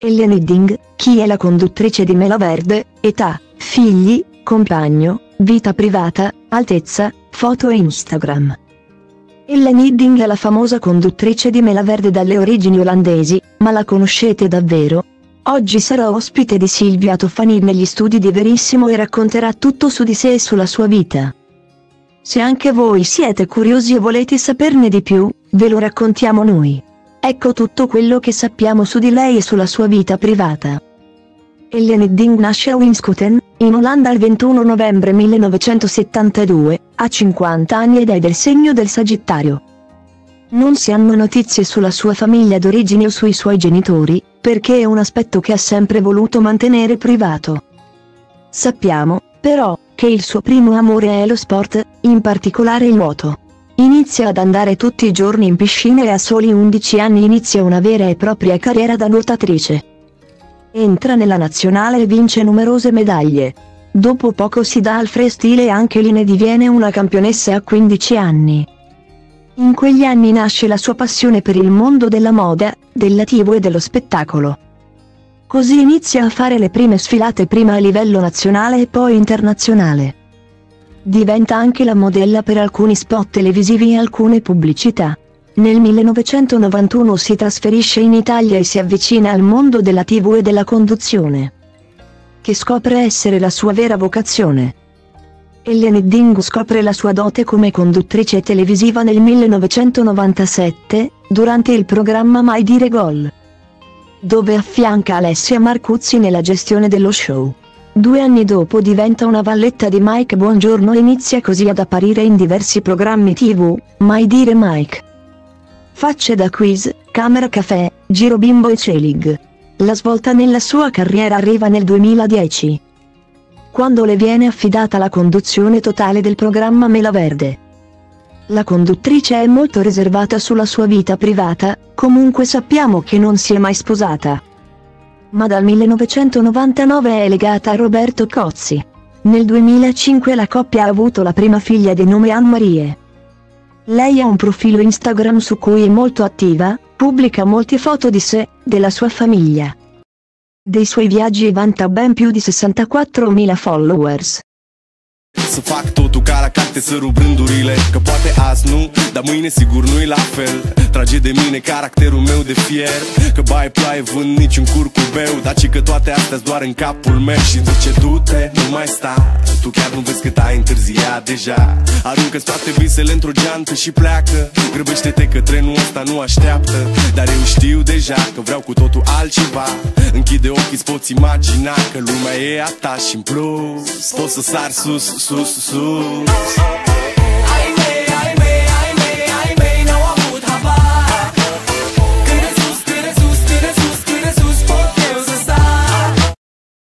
Ellen Hidding, chi è la conduttrice di Mela Verde, età, figli, compagno, vita privata, altezza, foto e Instagram. Ellen Hidding è la famosa conduttrice di Mela Verde dalle origini olandesi, ma la conoscete davvero? Oggi sarà ospite di Silvia Toffani negli studi di Verissimo e racconterà tutto su di sé e sulla sua vita. Se anche voi siete curiosi e volete saperne di più, ve lo raccontiamo noi. Ecco tutto quello che sappiamo su di lei e sulla sua vita privata. Ellen Hidding nasce a Winschoten, in Olanda il 21 novembre 1972, ha 50 anni ed è del segno del Sagittario. Non si hanno notizie sulla sua famiglia d'origine o sui suoi genitori, perché è un aspetto che ha sempre voluto mantenere privato. Sappiamo, però, che il suo primo amore è lo sport, in particolare il nuoto. Inizia ad andare tutti i giorni in piscina e a soli 11 anni inizia una vera e propria carriera da nuotatrice. Entra nella nazionale e vince numerose medaglie. Dopo poco si dà al freestyle e anche lì ne diviene una campionessa a 15 anni. In quegli anni nasce la sua passione per il mondo della moda, della tv e dello spettacolo. Così inizia a fare le prime sfilate prima a livello nazionale e poi internazionale. Diventa anche la modella per alcuni spot televisivi e alcune pubblicità. Nel 1991 si trasferisce in Italia e si avvicina al mondo della tv e della conduzione. Che scopre essere la sua vera vocazione. Ellen Hidding scopre la sua dote come conduttrice televisiva nel 1997, durante il programma Mai Dire Gol. Dove affianca Alessia Marcuzzi nella gestione dello show. Due anni dopo diventa una valletta di Mike Buongiorno e inizia così ad apparire in diversi programmi tv, Mai dire Mike. Facce da quiz, camera caffè, giro bimbo e Celig. La svolta nella sua carriera arriva nel 2010. Quando le viene affidata la conduzione totale del programma Mela Verde. La conduttrice è molto riservata sulla sua vita privata, comunque sappiamo che non si è mai sposata ma dal 1999 è legata a Roberto Cozzi. Nel 2005 la coppia ha avuto la prima figlia di nome Anne-Marie. Lei ha un profilo Instagram su cui è molto attiva, pubblica molte foto di sé, della sua famiglia. Dei suoi viaggi vanta ben più di 64.000 followers. Să fac totul ca la carte să rup rândurile Că poate azi nu, dar mâine sigur nu-i la fel Trage de mine caracterul meu de fier. Că bai ploaie vând niciun curcubeu Dar ci că toate astea doar în capul meu. Și zice du-te, nu mai sta. Tu chiar nu vezi cât ai întârziat deja. Aruncă-ți toate visele într-o geantă și pleacă. Grăbește-te că trenul ăsta nu așteaptă. Dar eu știu deja că vreau cu totul altceva. Închide ochii, îți poți imagina Că lumea e a ta. Și în plus Poți să sari sus, sus, sus